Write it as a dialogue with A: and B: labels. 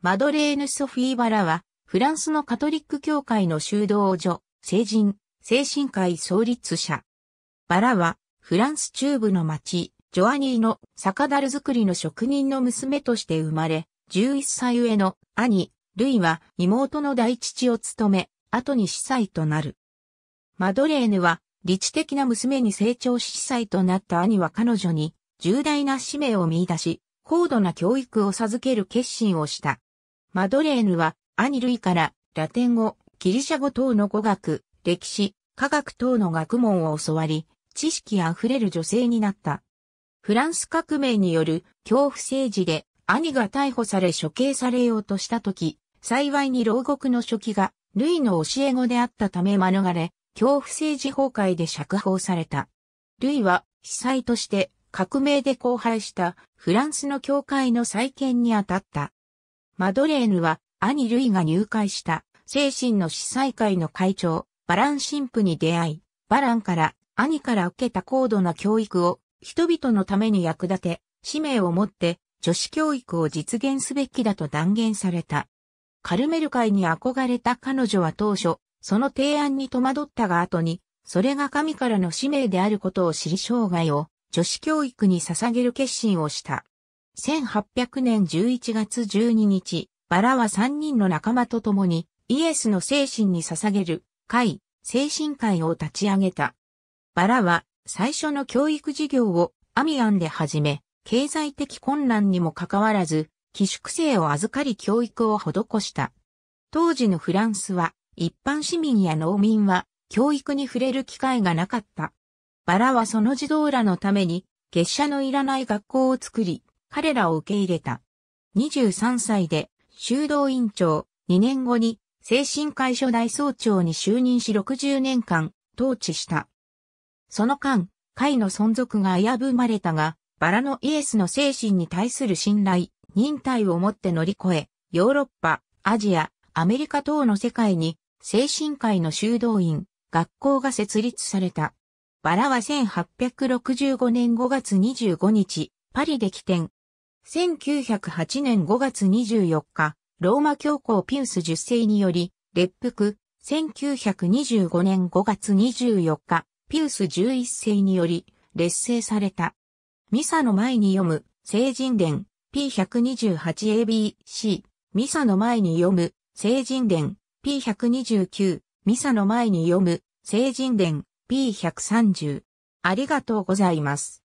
A: マドレーヌ・ソフィー・バラは、フランスのカトリック教会の修道女、聖人、精神科医創立者。バラは、フランス中部の町、ジョアニーの酒樽作りの職人の娘として生まれ、11歳上の兄、ルイは妹の大父を務め、後に司祭となる。マドレーヌは、理知的な娘に成長し司祭となった兄は彼女に重大な使命を見出し、高度な教育を授ける決心をした。マドレーヌは兄類からラテン語、ギリシャ語等の語学、歴史、科学等の学問を教わり、知識あふれる女性になった。フランス革命による恐怖政治で兄が逮捕され処刑されようとした時、幸いに牢獄の書記がルイの教え子であったため免れ、恐怖政治崩壊で釈放された。ルイは司祭として革命で荒廃したフランスの教会の再建に当たった。マドレーヌは兄ルイが入会した精神の司祭会の会長、バラン神父に出会い、バランから兄から受けた高度な教育を人々のために役立て、使命を持って女子教育を実現すべきだと断言された。カルメル会に憧れた彼女は当初、その提案に戸惑ったが後に、それが神からの使命であることを知り生涯を女子教育に捧げる決心をした。1800年11月12日、バラは3人の仲間と共にイエスの精神に捧げる会、精神会を立ち上げた。バラは最初の教育事業をアミアンで始め、経済的困難にもかかわらず、寄宿生を預かり教育を施した。当時のフランスは一般市民や農民は教育に触れる機会がなかった。バラはその児童らのために月謝のいらない学校を作り、彼らを受け入れた。23歳で修道院長、2年後に精神科医初代総長に就任し60年間統治した。その間、会の存続が危ぶまれたが、バラのイエスの精神に対する信頼、忍耐をもって乗り越え、ヨーロッパ、アジア、アメリカ等の世界に精神科医の修道院、学校が設立された。バラは1865年5月25日、パリで起点、1908年5月24日、ローマ教皇ピウス10世により、列腹、1925年5月24日、ピウス11世により、列聖された。ミサの前に読む、聖人伝、P128ABC、ミサの前に読む、聖人伝、P129、ミサの前に読む、聖人伝、P130。ありがとうございます。